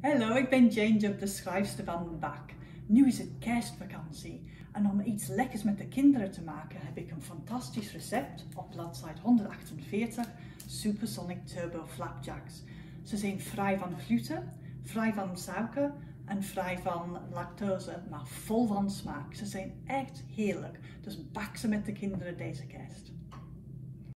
Hallo, ik ben Jane de schrijfster van Bak. Nu is het kerstvakantie en om iets lekkers met de kinderen te maken heb ik een fantastisch recept op bladzijde 148 Supersonic Turbo Flapjacks. Ze zijn vrij van gluten, vrij van suiker en vrij van lactose, maar vol van smaak. Ze zijn echt heerlijk, dus bak ze met de kinderen deze kerst.